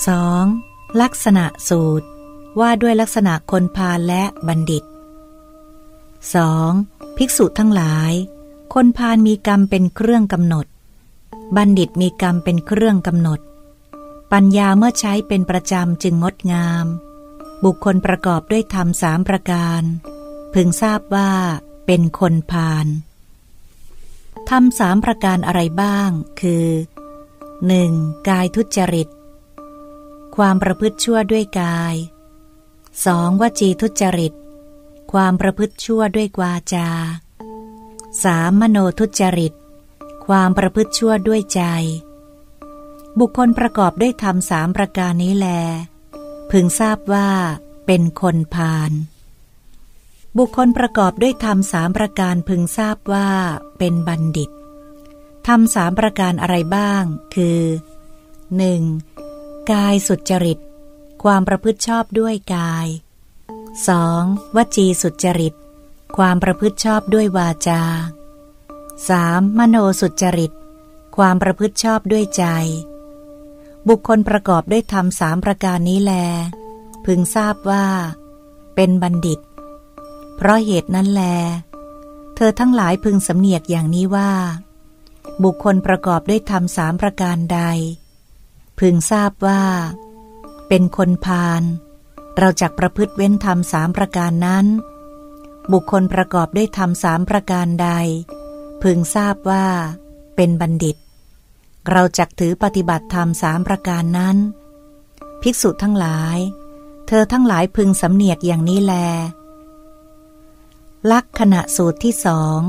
2. ลักษณะสูตร ว่าด้วยลักษณะคนพาลและบัณฑิต 2. ภิกษุทั้งหลาย คนพาลมีกรรมเป็นเครื่องกำหนด บัณฑิตมีกรรมเป็นเครื่องกำหนด ปัญญาเมื่อใช้เป็นประจำจึงงดงาม บุคคลประกอบด้วยธรรมสามประการ พึงทราบว่าเป็นคนพาลทำสามประการอะไรบ้าง คือ 1. กายทุจริต ความประพฤติชั่วด้วยกาย 2. วจีทุจริต ความประพฤติชั่วด้วยวาจา 3. มโนทุจริต ความประพฤติชั่วด้วยใจ บุคคลประกอบด้วยธรรมสามประการนี้แล พึงทราบว่า เป็นคนพาลบุคคลประกอบด้วยธรรมสามประการพึงทราบว่า เป็นบัณฑิตธรรมสามประการอะไรบ้าง คือ 1. กายสุจริต ความประพฤติชอบด้วยกาย 2. วจีสุจริต ความประพฤติชอบด้วยวาจา 3. มโนสุจริต ความประพฤติชอบด้วยใจ บุคคลประกอบด้วยธรรมสามประการนี้แล พึงทราบว่า เป็นบัณฑิต เพราะเหตุนั้นแล เธอทั้งหลายพึงสำเนียกอย่างนี้ว่า บุคคลประกอบด้วยธรรมสามประการใด พึงทราบว่า เป็นคนพาลเราจักประพฤติเว้นธรรมสามประการนั้น บุคคลประกอบด้วยธรรมสามประการใด พึงทราบว่า เป็นบัณฑิต เราจักถือปฏิบัติธรรมสามประการนั้น ภิกษุทั้งหลาย เธอทั้งหลายพึงสำเนียกอย่างนี้แล ลักษณะสูตรที่สอง